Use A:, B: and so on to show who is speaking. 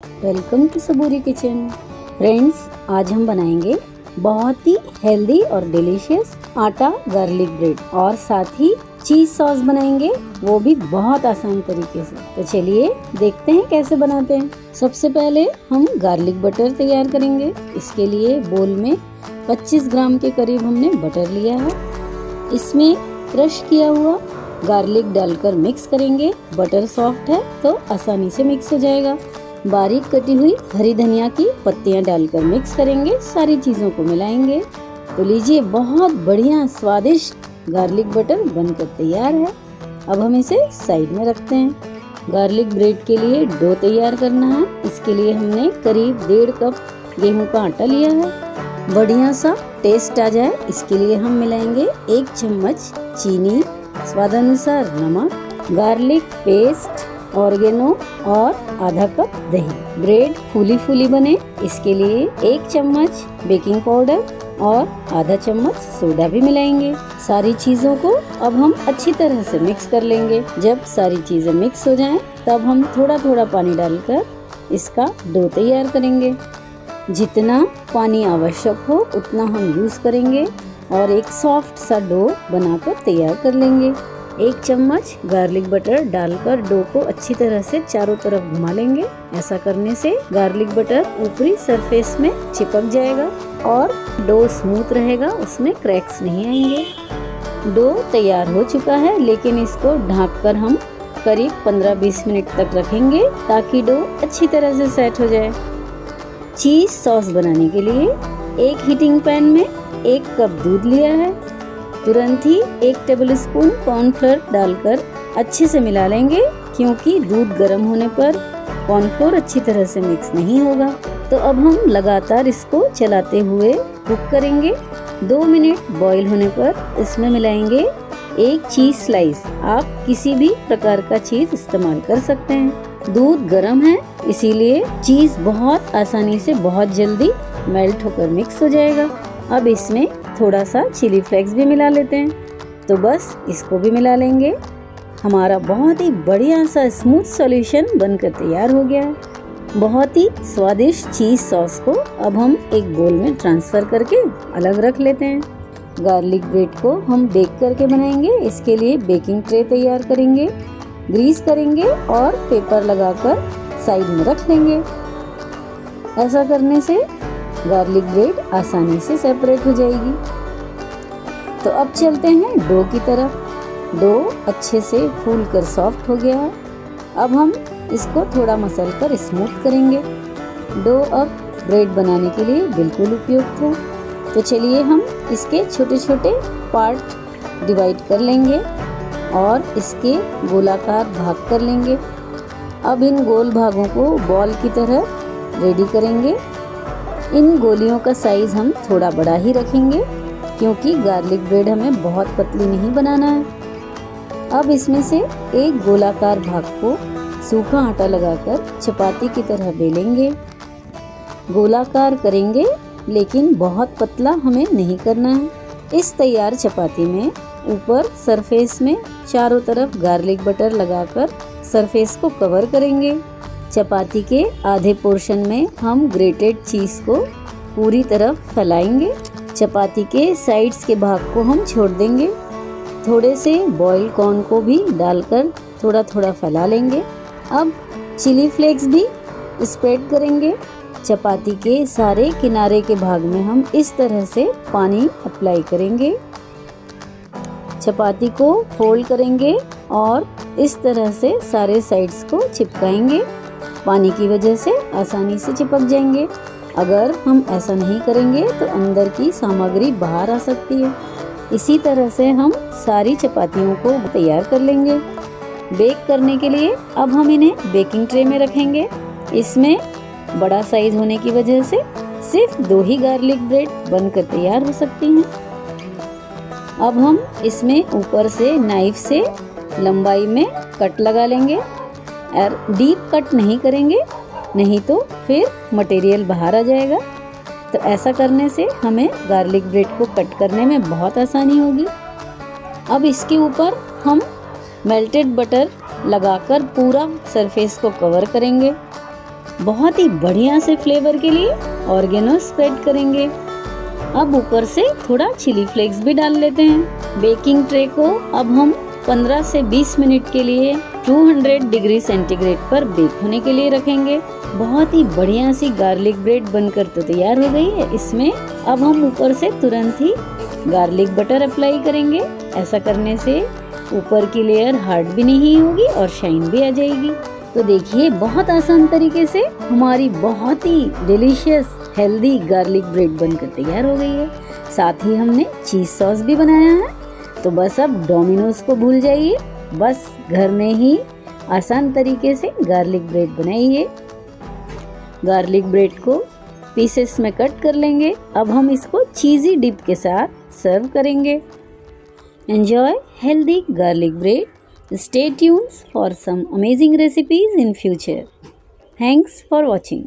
A: Welcome to Saburi kitchen. Friends, आज हम बनाएँगे बहुत ही हेल्दी और डिलीशियस आटा गार्लिक ब्रेड और साथ ही चीज़ सॉस बनाएँगे। वो भी बहुत आसान तरीके से। तो चलिए देखते हैं कैसे बनाते हैं। सबसे पहले हम गार्लिक बटर तैयार करेंगे। इसके लिए बोल में 25 ग्राम के करीब हमने बटर लिया है। इसमें क्रश किया हुआ गार्लिक डालकर मिक्स करेंगे। बटर सॉफ्ट है तो आसानी से मिक्स हो जाएगा। बारीक कटी हुई हरी धनिया की पत्तियाँ डालकर मिक्स करेंगे, सारी चीज़ों को मिलाएँगे। तो लीजिए, बहुत बढ़िया स्वादिष्ट गार्लिक बटर बनकर तैयार है। अब हम इसे साइड में रखते हैं। गार्लिक ब्रेड के लिए डो तैयार करना है। इसके लिए हमने करीब डेढ़ कप गेहूँ का आटा लिया है। बढ़िया सा टेस्ट आ जाए। इसके लिए हम मिलाएँगे एक चम्मच चीनी। स्वादानुसार नमक। गार्लिक पेस्ट ऑर्गेनो और आधा कप दही। ब्रेड फूली फूली बने इसके लिए एक चम्मच बेकिंग पाउडर और आधा चम्मच सोडा भी मिलाएँगे। सारी चीज़ों को अब हम अच्छी तरह से मिक्स कर लेंगे। जब सारी चीज़ें मिक्स हो जाएँ, तब हम थोड़ा थोड़ा पानी डालकर इसका डो तैयार करेंगे। जितना पानी आवश्यक हो उतना हम यूज़ करेंगे और एक सॉफ्ट सा डो बनाकर तैयार कर लेंगे। एक चम्मच गार्लिक बटर डालकर डो को अच्छी तरह से चारों तरफ़ घुमा लेंगे। ऐसा करने से गार्लिक बटर ऊपरी सरफेस में चिपक जाएगा और डो स्मूथ रहेगा, उसमें क्रैक्स नहीं आएँगे। डो तैयार हो चुका है, लेकिन इसको ढाँक कर हम करीब 15-20 मिनट तक रखेंगे ताकि डो अच्छी तरह से सेट हो जाए। चीज़ सॉस बनाने के लिए एक हीटिंग पैन में एक कप दूध लिया है। तुरंत ही एक टेबल स्पून कॉर्नफ्लोर डालकर अच्छे से मिला लेंगे, क्योंकि दूध गर्म होने पर कॉर्नफ्लोर अच्छी तरह से मिक्स नहीं होगा। तो अब हम लगातार इसको चलाते हुए कुक करेंगे। दो मिनट बॉईल होने पर इसमें मिलाएँगे एक चीज़ स्लाइस आप किसी भी प्रकार का चीज़ इस्तेमाल कर सकते हैं। दूध गर्म है, इसीलिए चीज़ बहुत आसानी से बहुत जल्दी मेल्ट होकर मिक्स हो जाएगा। अब इसमें थोड़ा सा चिली फ्लेक्स भी मिला लेते हैं। तो बस, इसको भी मिला लेंगे। हमारा बहुत ही बढ़िया सा स्मूथ सॉल्यूशन बनकर तैयार हो गया है। बहुत ही स्वादिष्ट चीज़ सॉस को अब हम एक बोल में ट्रांसफ़र करके अलग रख लेते हैं। गार्लिक ब्रेड को हम बेक करके बनाएँगे। इसके लिए बेकिंग ट्रे तैयार करेंगे। ग्रीस करेंगे और पेपर लगाकर साइड में रख लेंगे ऐसा करने से गार्लिक ब्रेड आसानी से सेपरेट हो जाएगी। तो अब चलते हैं डो की तरफ़। डो अच्छे से फूल कर सॉफ्ट हो गया है। अब हम इसको थोड़ा मसल कर स्मूथ करेंगे। डो अब ब्रेड बनाने के लिए बिल्कुल उपयुक्त है। तो चलिए हम इसके छोटे छोटे पार्ट डिवाइड कर लेंगे और इसके गोलाकार भाग कर लेंगे। अब इन गोल भागों को बॉल की तरह रेडी करेंगे। इन गोलियों का साइज़ हम थोड़ा बड़ा ही रखेंगे, क्योंकि गार्लिक ब्रेड हमें बहुत पतली नहीं बनाना है। अब इसमें से एक गोलाकार भाग को सूखा आटा लगाकर चपाती की तरह बेलेंगे। गोलाकार करेंगे, लेकिन बहुत पतला हमें नहीं करना है। इस तैयार चपाती में ऊपर सरफेस में चारों तरफ़ गार्लिक बटर लगाकर सरफेस को कवर करेंगे। चपाती के आधे पोर्शन में हम ग्रेटेड चीज़ को पूरी तरफ़ फैलाएँगे। चपाती के साइड्स के भाग को हम छोड़ देंगे। थोड़े से बॉयल कॉर्न को भी डालकर थोड़ा थोड़ा फैला लेंगे। अब चिली फ्लेक्स भी स्प्रेड करेंगे। चपाती के सारे किनारे के भाग में हम इस तरह से पानी अप्लाई करेंगे। चपाती को फोल्ड करेंगे और इस तरह से सारे साइड्स को चिपकाएँगे। पानी की वजह से आसानी से चिपक जाएँगे। अगर हम ऐसा नहीं करेंगे तो अंदर की सामग्री बाहर आ सकती है। इसी तरह से हम सारी चपातियों को तैयार कर लेंगे। बेक करने के लिए अब हम इन्हें बेकिंग ट्रे में रखेंगे। इसमें बड़ा साइज़ होने की वजह से सिर्फ़ दो ही गार्लिक ब्रेड बनकर तैयार हो सकती हैं। अब हम इसमें ऊपर से नाइफ से लंबाई में कट लगा लेंगे। और डीप कट नहीं करेंगे, नहीं तो फिर मटेरियल बाहर आ जाएगा। तो ऐसा करने से हमें गार्लिक ब्रेड को कट करने में बहुत आसानी होगी। अब इसके ऊपर हम मेल्टेड बटर लगाकर पूरा सरफेस को कवर करेंगे। बहुत ही बढ़िया से फ्लेवर के लिए ऑर्गेनो स्प्रेड करेंगे। अब ऊपर से थोड़ा चिली फ्लेक्स भी डाल लेते हैं। बेकिंग ट्रे को अब हम 15 से 20 मिनट के लिए 200 डिग्री सेंटीग्रेड पर बेक होने के लिए रखेंगे। बहुत ही बढ़िया सी गार्लिक ब्रेड बनकर तो तैयार हो गई है। इसमें अब हम ऊपर से तुरंत ही गार्लिक बटर अप्लाई करेंगे। ऐसा करने से ऊपर की लेयर हार्ड भी नहीं होगी और शाइन भी आ जाएगी। तो देखिए, बहुत आसान तरीके से हमारी बहुत ही डिलीशियस, हेल्दी गार्लिक ब्रेड बनकर तैयार हो गई है। साथ ही हमने चीज़ सॉस भी बनाया है। तो बस अब डोमिनोज को भूल जाइए। बस घर में ही आसान तरीके से गार्लिक ब्रेड बनाइए। गार्लिक ब्रेड को पीसेस में कट कर लेंगे। अब हम इसको चीज़ी डिप के साथ सर्व करेंगे। Enjoy healthy garlic bread stay tuned for some amazing recipes in future thanks for watching